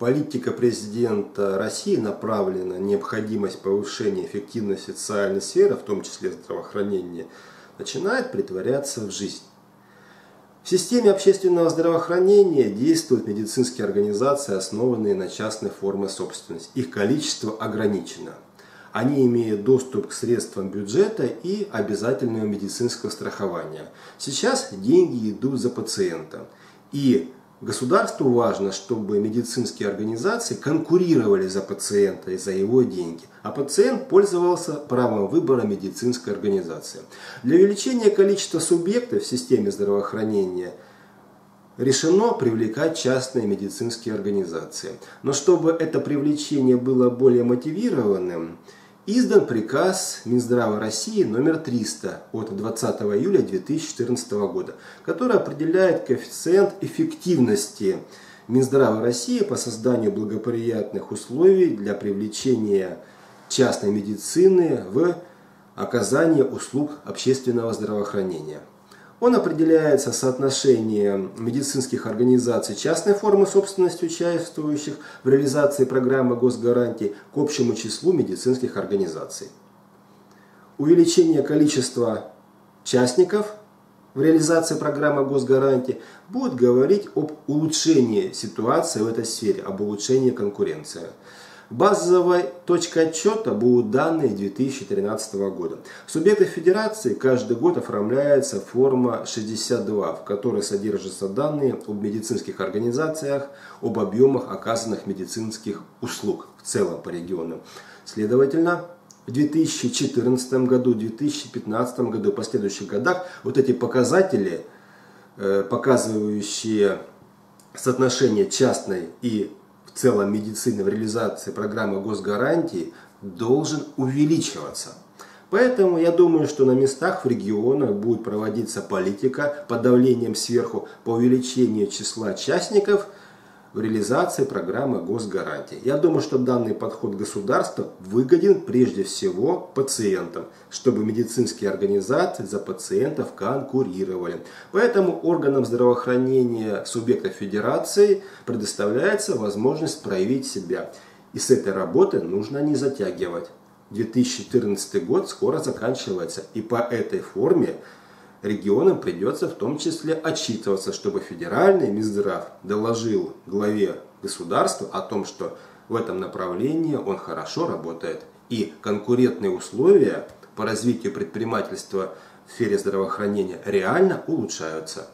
политика президента России направлена на необходимость повышения эффективности социальной сферы, в том числе здравоохранения, начинает притворяться в жизнь. В системе общественного здравоохранения действуют медицинские организации, основанные на частной форме собственности. Их количество ограничено. Они имеют доступ к средствам бюджета и обязательного медицинского страхования. Сейчас деньги идут за пациентом. И Государству важно, чтобы медицинские организации конкурировали за пациента и за его деньги, а пациент пользовался правом выбора медицинской организации. Для увеличения количества субъектов в системе здравоохранения решено привлекать частные медицинские организации. Но чтобы это привлечение было более мотивированным, издан приказ Минздрава России номер 300 от 20 июля 2014 года, который определяет коэффициент эффективности Минздрава России по созданию благоприятных условий для привлечения частной медицины в оказание услуг общественного здравоохранения. Он определяется соотношением медицинских организаций частной формы собственности, участвующих в реализации программы госгарантий, к общему числу медицинских организаций. Увеличение количества участников в реализации программы госгарантий будет говорить об улучшении ситуации в этой сфере, об улучшении конкуренции. Базовой точкой отчета будут данные 2013 года. В субъектах федерации каждый год оформляется форма 62, в которой содержатся данные об медицинских организациях, об объемах оказанных медицинских услуг в целом по региону. Следовательно, в 2014 году, 2015 году, в последующих годах вот эти показатели, э, показывающие соотношение частной и в целом медицины в реализации программы госгарантии должен увеличиваться. Поэтому я думаю, что на местах в регионах будет проводиться политика под давлением сверху по увеличению числа участников – в реализации программы госгарантии. Я думаю, что данный подход государства выгоден прежде всего пациентам, чтобы медицинские организации за пациентов конкурировали. Поэтому органам здравоохранения субъектов федерации предоставляется возможность проявить себя. И с этой работы нужно не затягивать. 2014 год скоро заканчивается. И по этой форме регионам придется в том числе отчитываться, чтобы федеральный Минздрав доложил главе государства о том, что в этом направлении он хорошо работает. И конкурентные условия по развитию предпринимательства в сфере здравоохранения реально улучшаются.